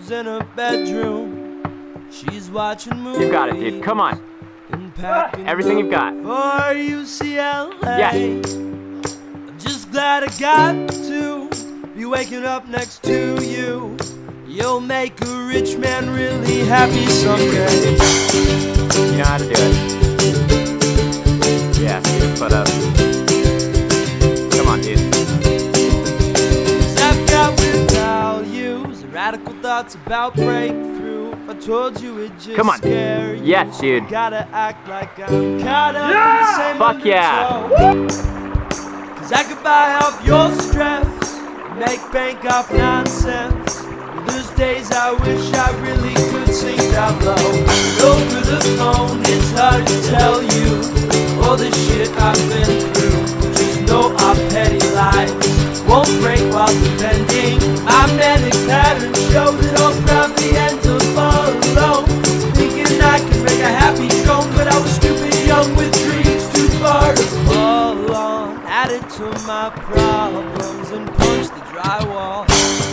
Bob's in her bedroom. She's watching movies. You got it, dude. Come on. Everything you've got. For UCLA. Yes. I'm just glad I got to be waking up next to you. You'll make a rich man really happy someday. Radical thoughts about breakthrough. I told you it just Come on. scare you. Yes, dude. Gotta act like I'm caught up same Fuck yeah. Cause I could buy off your stress, make bank off nonsense. There's days I wish I really could sing down low. But over the phone, it's hard to tell you all the shit I've been through. Just know our petty lies won't break while defending. My manic my problems and punched the drywall.